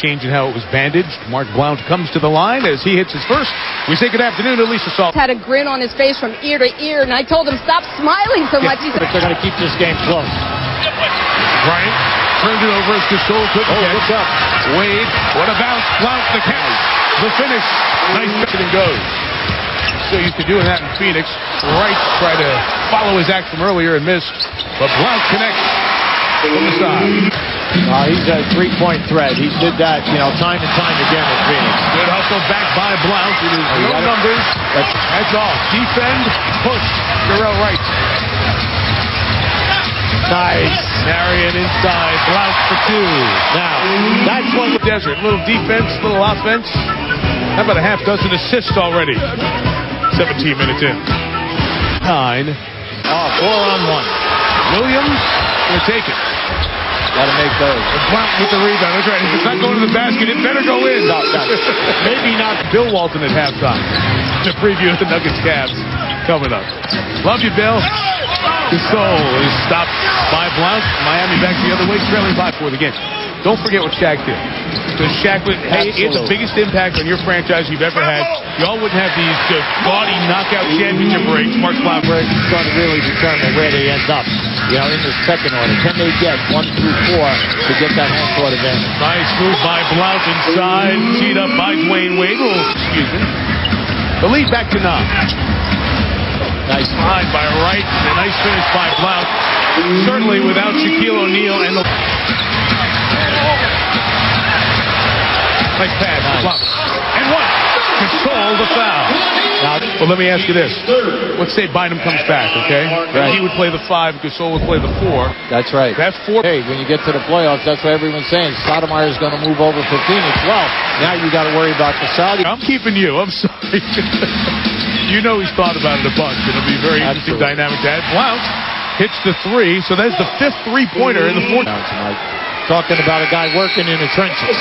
change in how it was bandaged. Mark Blount comes to the line as he hits his first. We say good afternoon to Lisa Salt. Had a grin on his face from ear to ear, and I told him stop smiling so much. He said, But they're going to keep this game close. Bryant turned it over as Gasol took Oh, catch. up. Wade, what a bounce. Blount the catch. The finish. Nice catch and goes. So used to doing that in Phoenix. Wright tried to follow his act from earlier and missed. But Blount connects from the side. Uh, he's a three-point threat. He did that, you know, time and time again in Phoenix. Good hustle back by Blount. It is Oh, you no got numbers. That's- That's all. Defend, push. Dorell Wright. Nice. Marion inside. Blount for two. Now, that's what The desert. Little defense, little offense. How about a half dozen assists already? 17 minutes in. Nine. oh, four on one. Williams will take it. Got to make those. Blount with the rebound. That's right. If it's not going to the basket, it better go in. No, no. Maybe not Bill Walton at halftime. The preview of the Nuggets Cavs coming up. Love you, Bill. Gasol is stopped by Blount. Miami back the other way, trailing by for the game. Don't forget what Shaq did. Because Shaq was, hey, he had the biggest impact on your franchise you've ever had. Y'all wouldn't have these uh, gaudy knockout championship breaks. Mark Blount. Where it's going to really determine where they end up, you know, in the second order. Can they get one through four to get that home court advantage? Nice move by Blount inside. Teed up by Dwyane Wade. Oh, excuse me. The lead back to nine. Nice. Behind by Wright. And a nice finish by Blount. Certainly without Shaquille O'Neal and the. Nice pass. Nice. And one. Control the foul. Now, Well, let me ask you this. Let's say Bynum comes back, okay? Right. He would play the five. Gasol would play the four. that's right. That four. Hey, when you get to the playoffs, that's what everyone's saying. Sotomayor is going to move over for Phoenix. Well, now you got to worry about the Saudi. I'm keeping you. I'm sorry. you know he's thought about it a bunch. It'll be very interesting dynamic to add. Blount hits the three, so that's the fifth three-pointer in the fourth. Tonight. Talking about a guy working in the trenches.